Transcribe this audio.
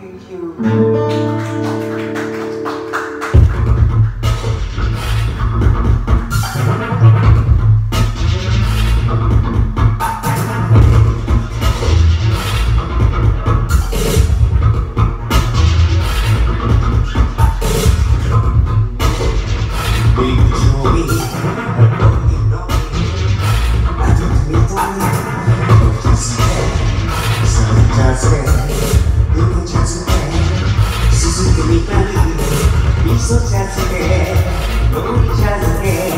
Thank you. 있어 짜증해 너무 짜증해